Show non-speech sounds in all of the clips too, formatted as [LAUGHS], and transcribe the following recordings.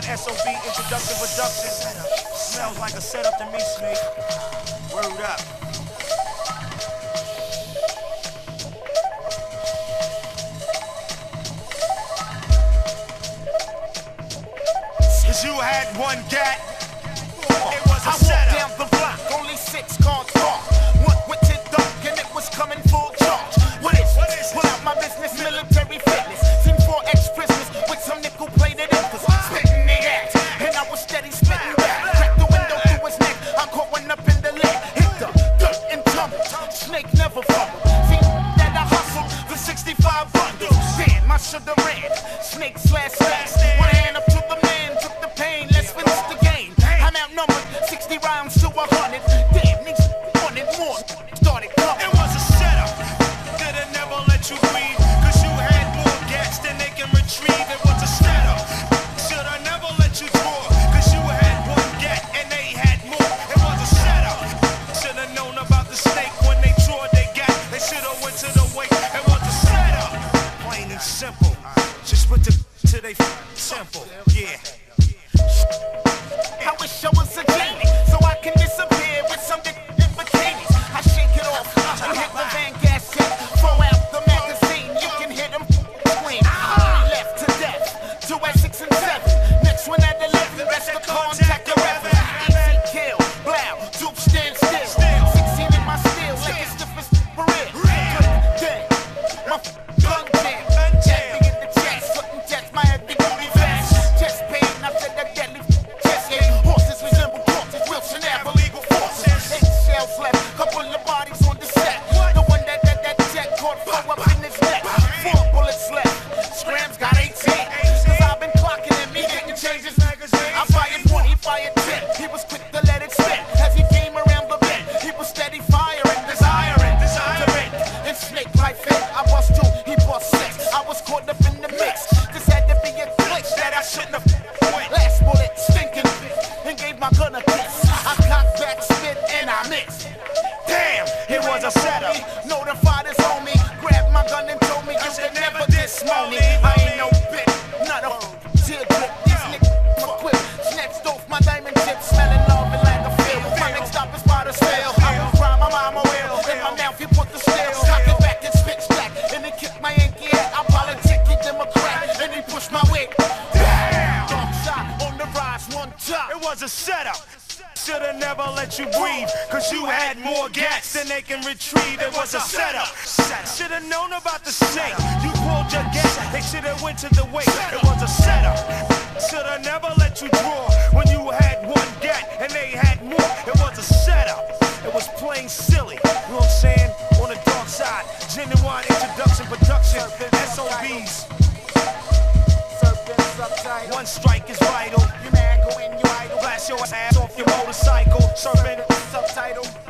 John SOB introduction production. Smells like a setup to me, Snake. Word up. Cause you had one gat. It was a I setup. down the block, only six cars. to be Should've known about the snake. You pulled your gas. They should've went to the wake. It was a setup. Should've never let you draw when you had one get and they had more. It was a setup. It was plain silly. You know what I'm saying? On the dark side, genuine introduction, production, SOBs. One strike is vital. You mad, go in, you idle. Blast your ass off your motorcycle. Subtitle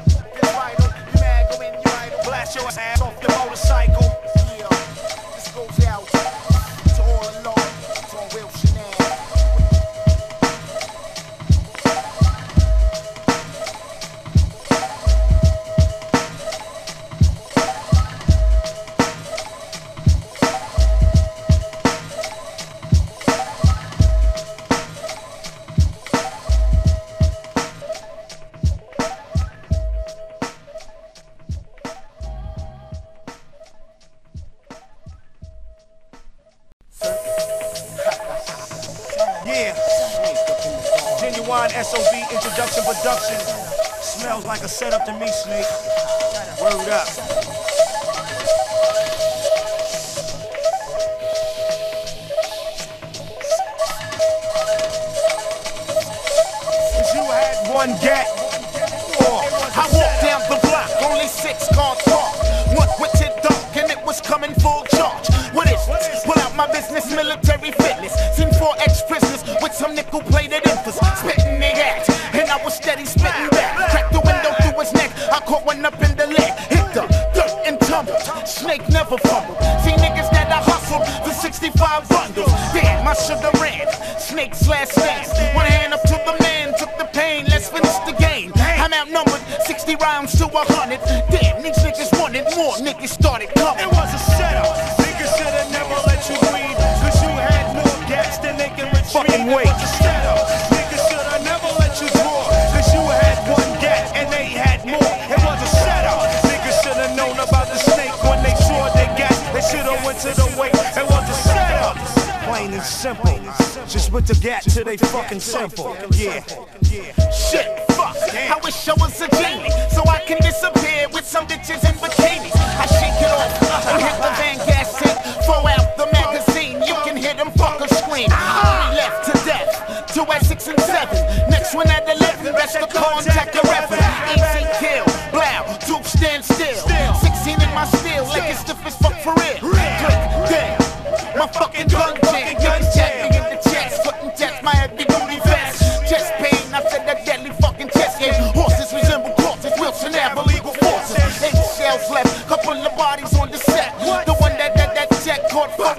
your ass off your motorcycle. SOB introduction production. Smells like a setup to me, Snake. Word up. Cause you had one gap. I walked down the block, only six cars parked. One witted dark, and it was coming full charge. What is? Pull out my business, military fitness. Seen four X with some nickel plated infants spitting their ass. And I was steady spitting back. Cracked the window through his neck. I caught one up in the leg. Hit the dirt and tumbled. Snake never fumbled. See niggas that I hustled the 65 bundles. Damn, I should've ran. Snake's last stand. One hand up to the man, took the pain. Let's finish the game. I'm outnumbered, 60 rounds to 100. Damn, these niggas wanted more. Niggas started coming. It was a simple. Just with the gap to they fucking simple. Yeah. Shit, fuck. I wish I was a genie so I can disappear with some bitches in bikinis. I shake it off and hit the Van Gas tank. Throw out the magazine. You can hear them fuckers scream. Three left to death. Two at six and seven. Next one at eleven. Best to contact left. Couple of bodies on the set. The one that that that jet caught four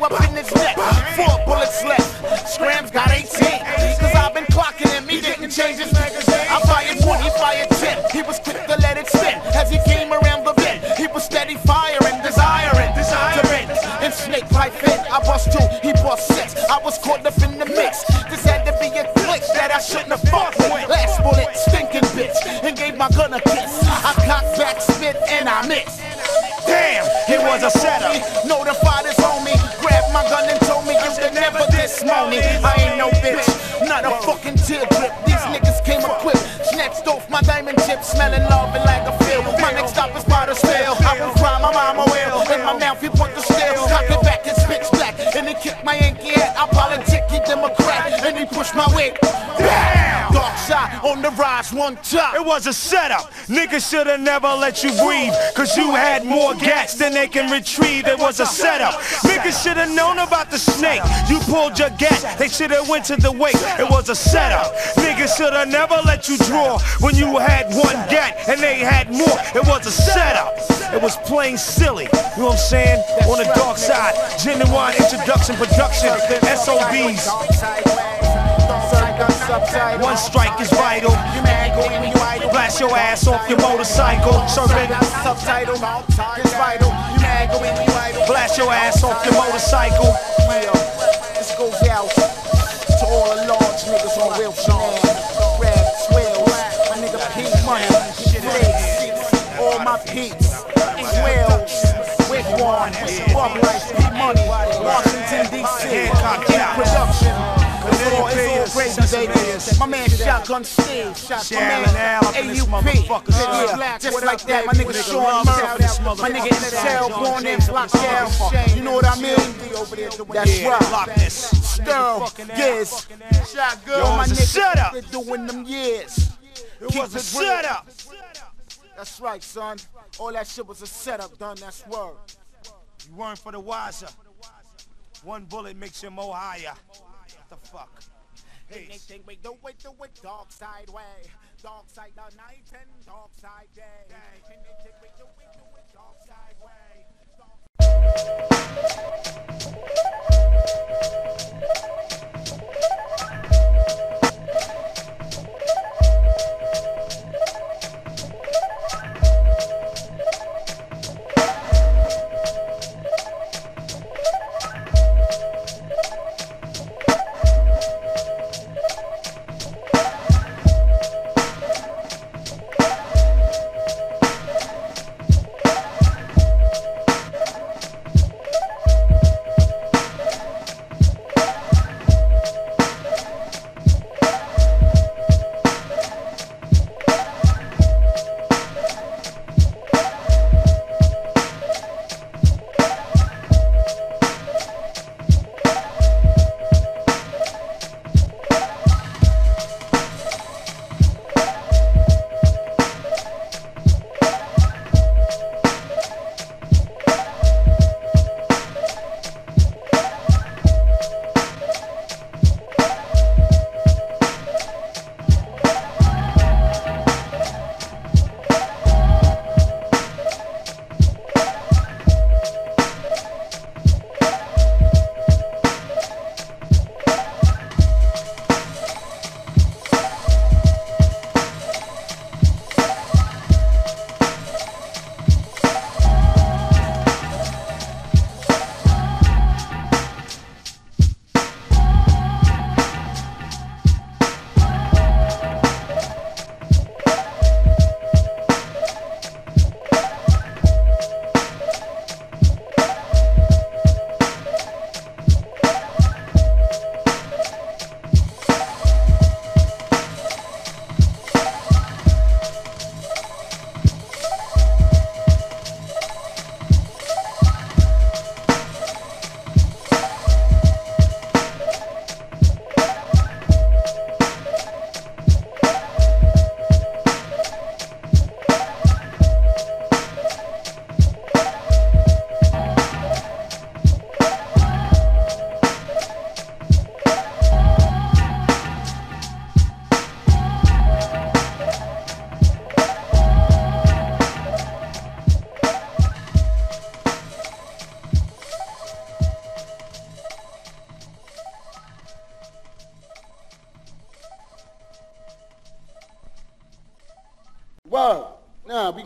top. It was a setup. Niggas shoulda never let you breathe. Cause you had more gas than they can retrieve. It was a setup. Niggas shoulda known about the snake. You pulled your gat. They shoulda went to the wake. It was a setup. Niggas shoulda never let you draw when you had one gat and they had more. It was a setup. It was plain silly. You know what I'm saying? On the dark side. Genuine introduction production. SOBs. One strike is vital. Blast your ass off your motorcycle. Serving. Subtitle, it's vital. You mad, go in, you idle. Blast your ass off your motorcycle. Yeah, this goes out to all the large niggas on Wilson. Rap, my nigga P Money, Flicks, all my peeps, Wells, Wigwam, Bub Life, P Money, Washington D.C. Production. It's all, it's all gravy, baby. My man Shotgun Steve, shot my Shannon Al up in man AUP. motherfucker, son. Yeah, just like that, my nigga Sean Murphy, my nigga Intel, born in Block Blocktown. You know what I mean? That's right. lock this. Stir, yes. Shotgun, Yo, my it's a niggas, setup. they're doing them years. It was a setup. That's right, son. All that shit was a setup, done. That's word. You weren't for the wiser. One bullet makes you more higher. The fuck? Think, wait, do it, do it, dark side way. Dark side the night and dark side day. Think, think, wait, do it, do it, dark side way. Dark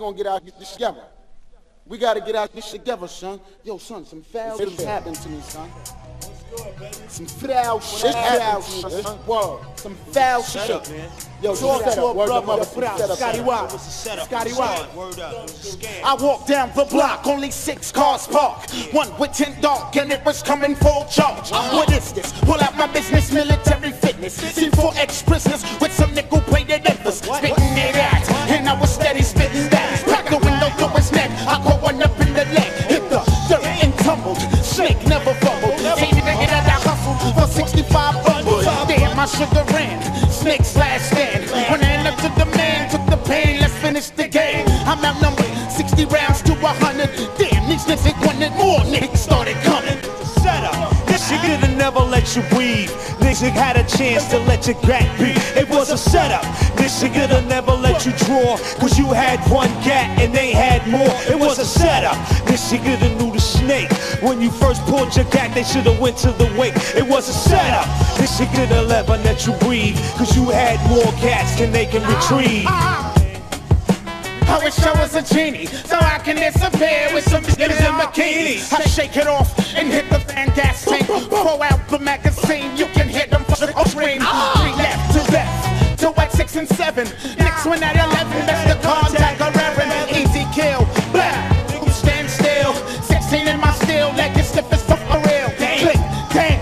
gonna get out this together. We gotta get out this together, son. Yo, son, some foul shit happened to me, son. Some foul shit happened to me, son. Word. Some foul shit. up, man. Yo, Talk to up. a brother, mother, put out Scotty son. Watt. What's the setup? Scotty Watt. Word up. It was a scam. I walked down the block, only six cars parked. One with tint dark, and it was coming full charge. Uh-huh. What is this? Pull out my business, military fitness. See four ex-prisoners with some nickel-plated embers. Spitting it out, and I was steady spitting my sugar ran. Snake slash stand. End up to the man, took the pain, let's finish the game. I'm outnumbered, 60 rounds to 100. Damn, these niggas wanted more. Let breathe. Nigga had a chance to let your gat beat. It was a setup. Shit didn't never let you draw. Cause you had one gat and they had more. It was a setup. Shit didn't knew the snake. When you first pulled your gat, they should've went to the wake. It was a setup. Shit didn't never let you breathe. Cause you had more cats than they can retrieve. I wish I was a genie, so I can disappear with some niggas in bikinis. I shake it off and hit the fan gas tank. Throw out the magazine, you can hit them for the screen. Three ah. left, two left, two at six and seven. Next one at eleven, that's the contact a Reverend. Easy kill, black, stand still. Sixteen in my steel, leg is stiff as for real. Click, damn,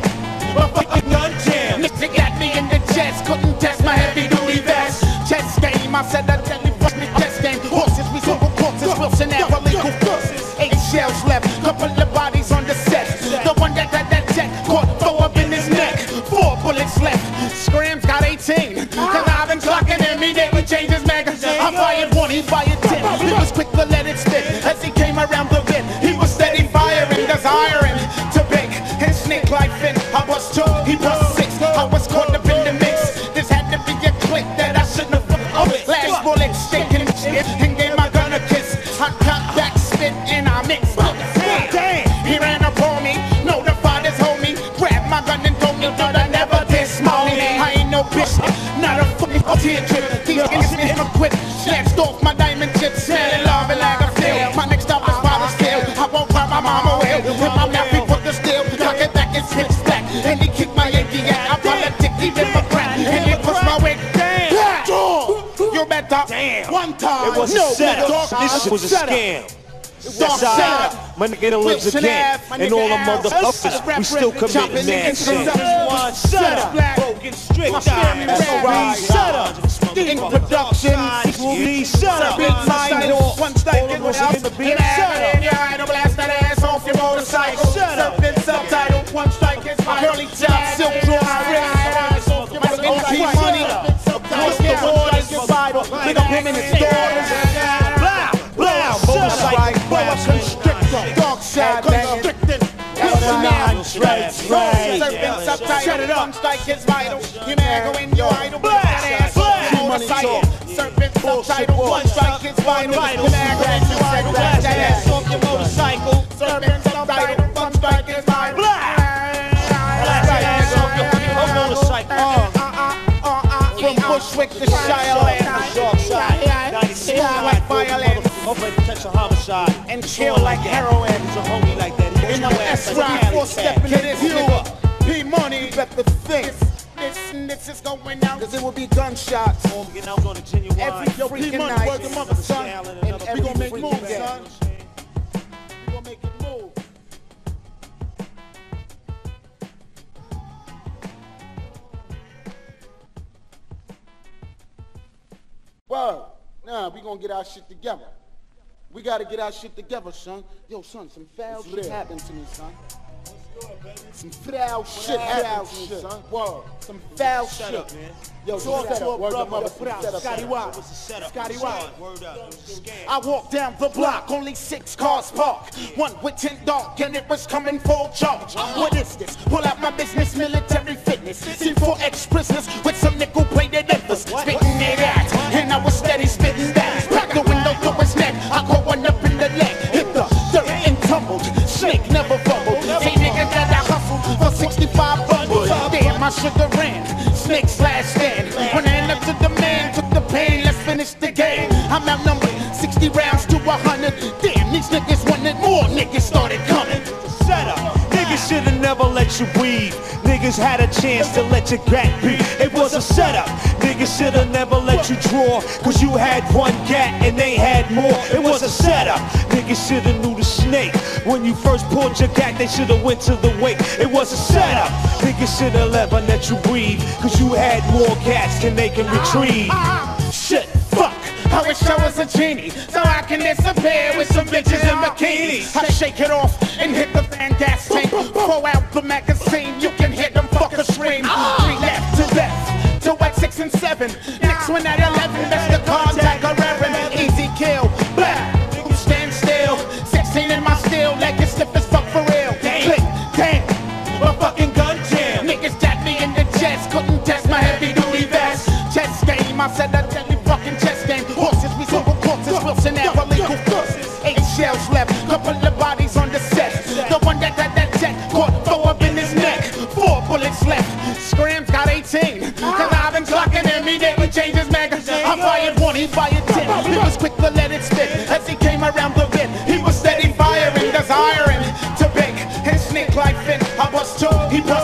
motherfucking gun jam. Nigga got me in the chest, couldn't test my heavy duty vest. Chest game, I said that deadly fuck me I he was better. Damn. One time. It was no, a setup. This was a scam. Dark setup. my nigga lives again. And all the motherfuckers, we still committing mad shit. Set up. broken strict My family That's ran right. right. In production, setup, Big minded, one strike all of us in the beat. beat. In your idol, blast that ass off your motorcycle. Shut up. Serpent subtitle, one strike is my curly top, silk Big up him in his stores. Blow, blow, motorcycle, Boa constrictor, dark side, constricting. That's right. Serpent subtitle, one strike is vital. You go in your idol, blast that ass Blast. off your motorcycle. One strike is vital. You go in your idol, blast that ass off your motorcycle. One strike is vital. Blast. Blast that ass off your motorcycle. Uh, uh, uh, From Bushwick to Shireland. Catch a homicide. And chill like heroin. A homie like that. He In the S like a ride, alley four step into this nigga. P money, but the thing, This, this is going out. Cause it will be gunshots. Getting out on the genuine. Every freaking Money, night. word to mother, son. And every gonna make moves, son. We gonna make it move. Word. Nah, we gonna get our shit together. We gotta get our shit together, son. Yo, son, some foul shit happened to me, son. Some foul shit happened to me, son. Word. Some foul shit. up, man. Yo, Talk to. Word brother, mother, put out up, Scotty. What's? Scotty Watt. Word up. It was a. I walked down the block, only six cars parked. One with tint dark, and it was coming full charge. What is this? Pull out my business, military fitness. See four ex-prisoners with some nickel-plated embers. Spitting it out, and I was steady spitting that. Niggas had a chance to let your gat be. It was a setup. Niggas shoulda never let you draw. Cause you had one gat and they had more. It was a setup. Niggas shoulda knew the snake. When you first pulled your gat, they shoulda went to the wake. It was a setup. Niggas shoulda never let you breathe. Cause you had more cats than they can retrieve. Shit, fuck. I wish I was a genie, so I can disappear with some bitches in bikinis. I shake it off and hit the fan gas tank. Pull out the magazine, and seven. Next one at eleven, he was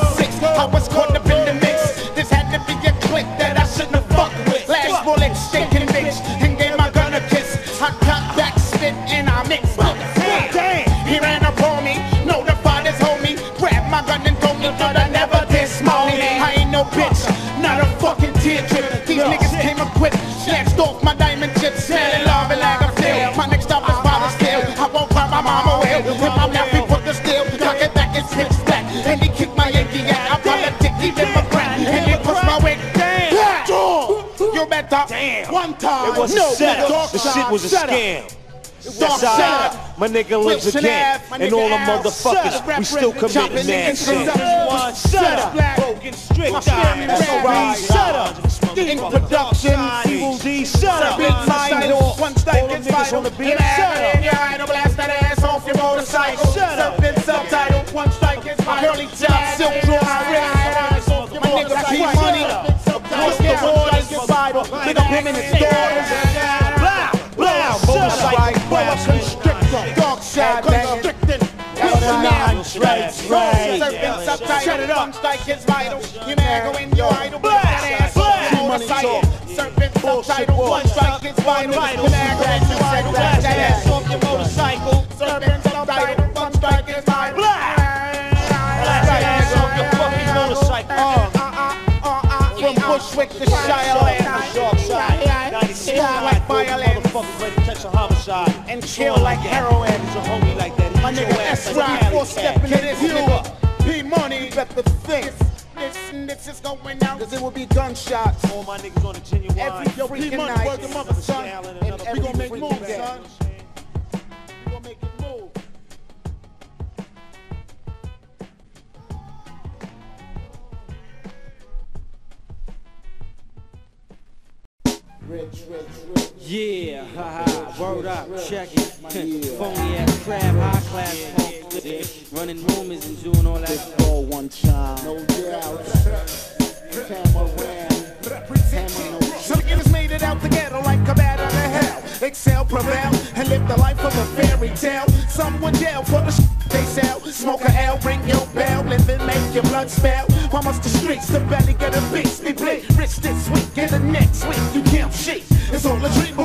One time. It was no, a setup. dark The shit was a scam. Dark West side, my nigga lives Wilson again. My And all the motherfuckers, we still committing mad niggas shit. setup. setup, broken strict My That's rap. right. Setup. In production, Evil D, setup. Big mind, one strike niggas vital. on the beat, out setup. in your idol, blast that ass off your motorcycle. Shut up. Surfing subtitle, one strike is vital. Curly top, silk draws, wrist. My nigga see money. Him and daughters. Blah, blah, motorcycle craftsman. Dark side, constricting. That's right. Surfing one strike is vital. You may go in your idol, blast that ass your motorcycle. Surfing subtitle, one strike is vital. You may go in your idol, blast that ass off your motorcycle. Surfing subtitle, one strike is vital. Blast that ass off your fucking motorcycle. From Bushwick to Shireland. Violence. Motherfuckers ready to catch a homicide. And chill like heroin. He's a homie like that. My nigga S ride four stepping in this nigga. P money, better think. This, this is going out. Cause it will be gunshots. All my niggas on the genuine. Every freaking night. Word the mother, son. And We gonna make moves, son. We gonna make it move. Rich, rich, rich. Yeah, haha, word up, check it. [LAUGHS] Phony ass crab, high class punk. Yeah, running rumors and doing all that. This Ball one time. No [LAUGHS] doubt. Tamarack. Some niggas made it out the ghetto like a bat out of hell. Excel, prevail, and live the life of a fairy tale. Some would jail for the shit they sell. Smoke a L, ring your bell, live and make your blood spell. Why must the streets, the belly get a beast? Be bleed, rich this week, get the next week. You can't shake. It's all a dream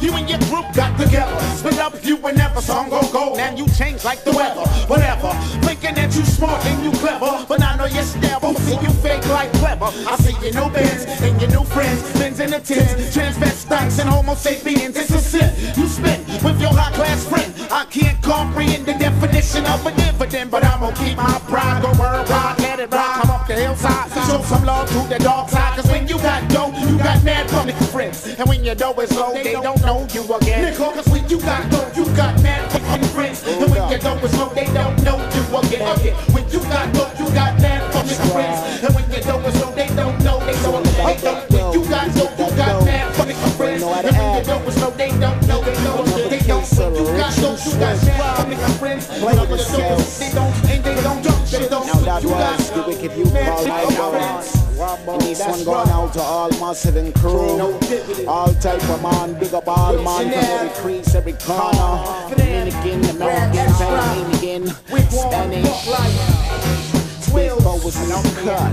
You and your group got together. Split up you whenever song go gold. And you change like the weather. Whatever. Thinking that you smart and you clever. But I know you're stable. See you fake like clever. I see your new bands and your new friends. Bends in the tents. Transvestites and homo sapiens. It's a sin. You spit with your high class friend. I can't comprehend the definition of a dividend. But I'm gonna keep my pride. Go word ride. Let it ride. Come up the hillside. Show some love to the dark side. Cause when you got dough, you got mad public friends. And when your dough is low, they don't know you again. Nigga, cause when you got dough, you got mad fucking friends. And when your dough is low, they don't know you again. Okay, when you got dough, you got mad fucking friends. And when your dough is low, they don't know, they don't know. They don't. When you got dough, you got mad fucking friends. And when your dough is low, they don't know, they don't. They don't. When you got dough, you got mad fucking friends. Got you the wicked youth. And this one going out to all massive and crew. All type of man, big up all man from every crease, every corner. Dominican, American, Panamanian, Spanish. Big bows and cut.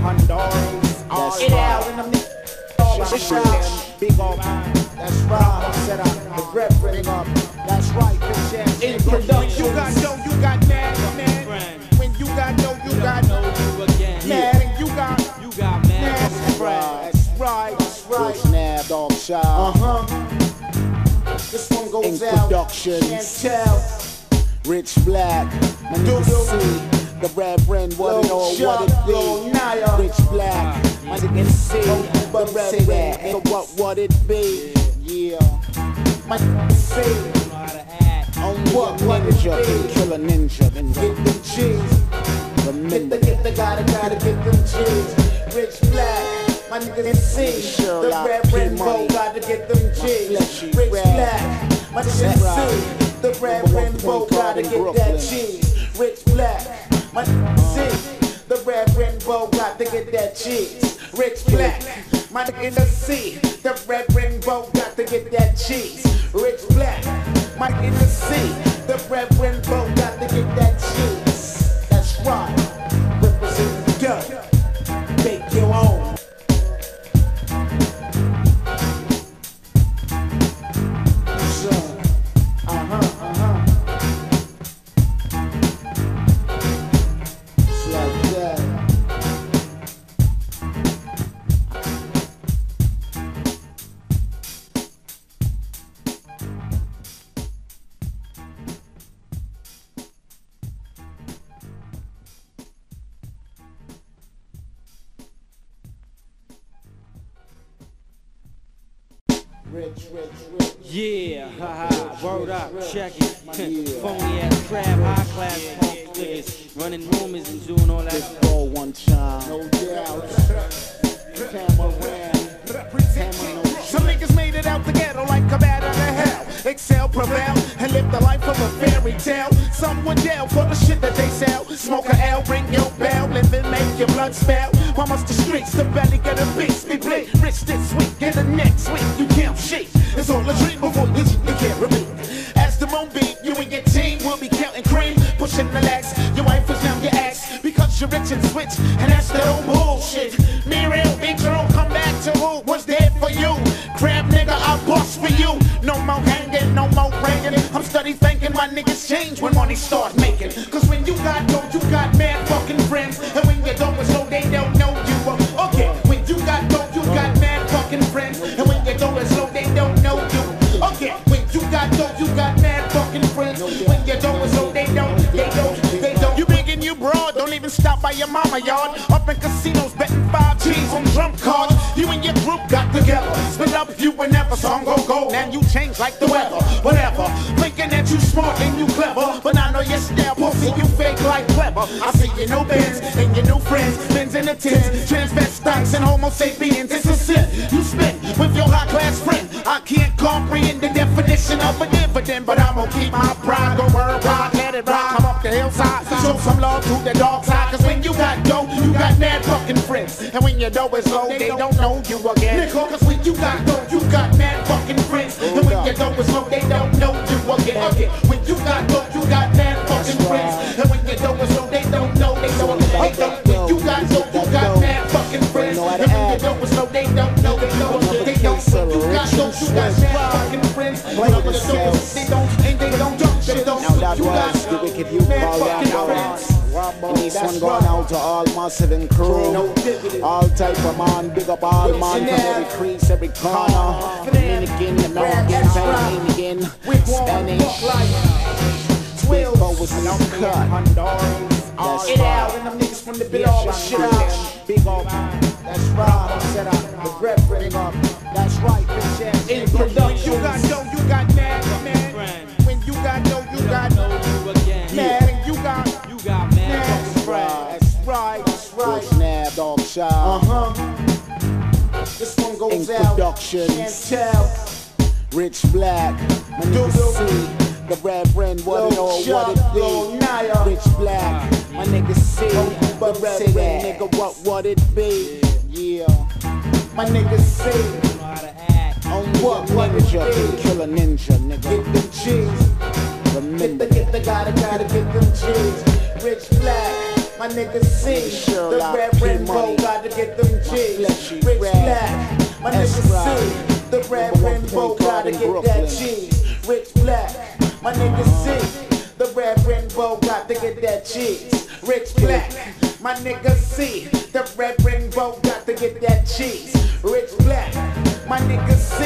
That's right. Big up. That's right. Set up the reverend up. That's right. In production, you got dough, you got mad, man. When you got dough, you got know friends. That's right, that's Good right. snap, dog Uh huh. This one goes out. Introductions. Can't tell. Rich Black. My nigga C. The Reverend, what it all, what it be. Rich Black. My nigga C. The Reverend, what what it be. Yeah. My say, You know how to. Only What- a ninja can kill a ninja. Then get them cheese. Get the, get the, gotta, gotta get them cheese. Rich Black. My niggas see the P. Bo gotta get them cheese. Rich. Black. My niggas see the Number one Reverend Bo point guard gotta get that cheese. Rich Black. My niggas see the Reverend Bo got to get that cheese. Rich Black. My niggas see the Reverend Bo got to get that cheese. Rich Black. My niggas see the Reverend Bo got to get that cheese. That's right. Rich, rich, rich. Yeah, haha, word up, check it. Phony ass crab, high class punk niggas, running rumors and doing all that stuff. ball one time. No [LAUGHS] doubt. Tamarack. Tamara, no Some niggas made it out the ghetto like a bat out of hell. Excel, prevail, and live the life of a fairy tale. Some would yell for the shit that they sell. Smoke a L, ring your bell, live and make your blood spell. Why must the streets, the belly get a beast? Be bleed, rich this week, get the next week. You can't shake. It's all a dream before you, you can't repeat. As the moon beat, you and your team will be counting cream, pushing the legs. Your wife is now your ex because you're rich and switch, and that's the old bullshit. My niggas change when money start making. Cause when you got dough, you got mad fucking friends. And when you don't it's so they don't know you. Okay, when you got dough, you got mad fucking friends. And when you don't it's so they don't know you. Okay, when you got dough, you got mad fucking friends. When you don't it's so they don't, they don't, they don't. You big and you broad, don't even stop by your mama yard. Up in casinos, betting five G's on trump cards. You and your group got together. Split up, you whenever song go gold. And you change like the weather. Whatever. Smart and you clever. But I know you're stale, pussy, you fake like clever. I see your new bands and your new friends. Bins in the tins, transvestites and homo sapiens. It's a sin. You spit with your high class friend. I can't comprehend the definition of a dividend. But I'm gonna keep my pride. Go word rock, let it rock. Come up the hillside. Show some love to the dark side. Cause when you got dough, you got mad fucking friends. And when your dough is low, they don't know you again. Cause when you got And this one going out to all massive and crew. All type of man, big up all man from every crease, every corner. Dominican, American, Panamanian, Spanish. Big bows and cut. That's it right. out, and them niggas from the bit all the shit out. Big up. That's right. Set up. The reverend. Big up. That's right. Bitch ass In nigga. production, you got dough, you got mad, man. When you got no, you got Know snap, Uh huh. This one goes In out. production. Can't tell. Rich Black. My nigga. C. The Reverend. What it all, what it be. Rich Black. My nigga C. The Reverend. Nigga, what what it be? Yeah. My niggas say, Know how to act. Only What- what it be? kill a ninja, get nigga. them cheese. Get the, get the, gotta, gotta get them cheese. Rich Black. My niggas see the Reverend Rich Black, my nigga C, the Reverend Bo gotta get that G. Rich Black, my nigga C, the Reverend Bo gotta get that cheese. Rich Black, my nigga C, the Reverend Bo gotta get that cheese. Rich Black, my nigga C,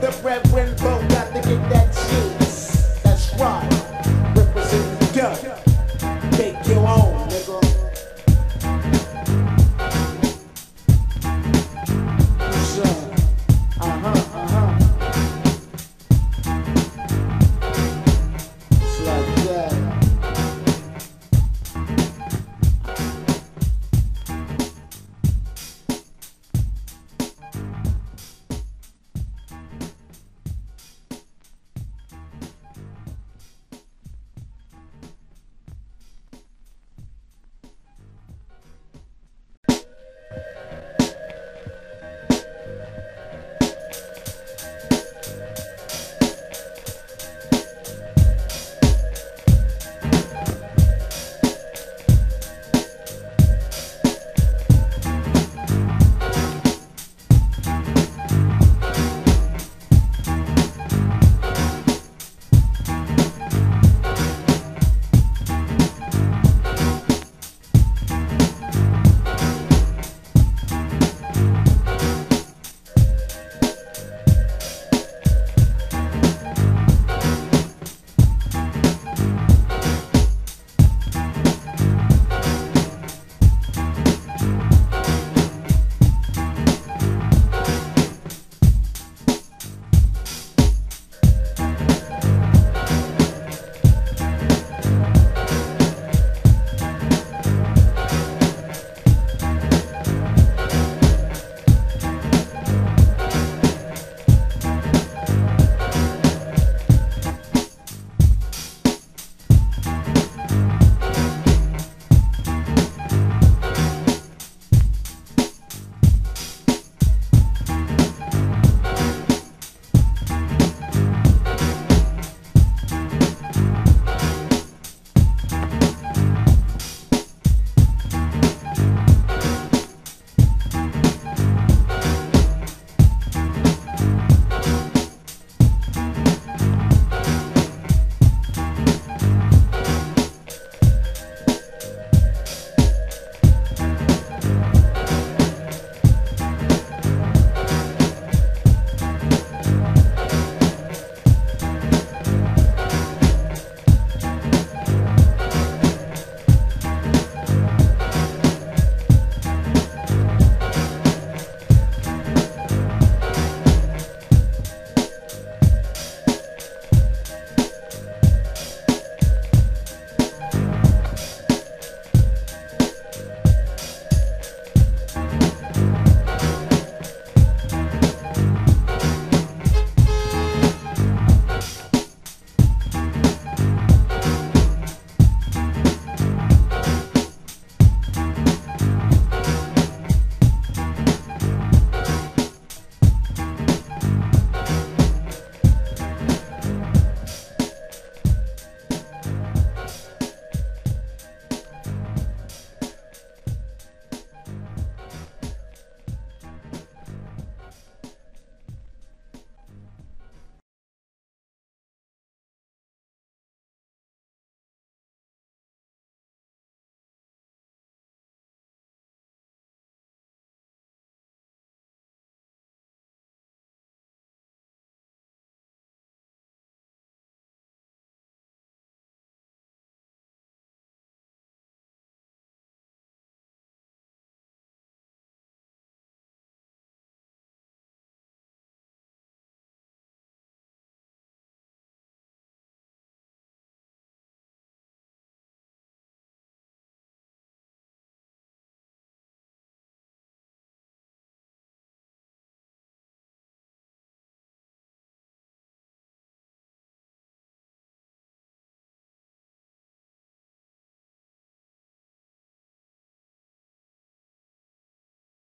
the Reverend Bo gotta get that cheese. That's right, represent the dirt. make your own, nigga.